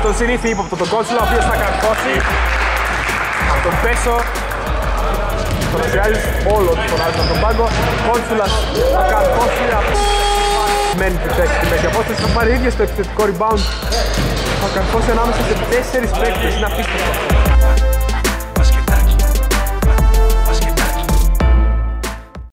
Στον συνήθι ύποπτο τον Κότσουλα, ο οποίος θα καρφώσει από τον Πέσο. Τον Ασιάλης, όλο τον φωνάζει από τον πάγκο. Κότσουλας θα καρφώσει από μένει που θέση στη μέση απόσταση, θα πάρει ίδιο στο επιθετικό rebound. Θα καρφώσει ανάμεσα σε τέσσερις παίκτες, είναι απίστευτο.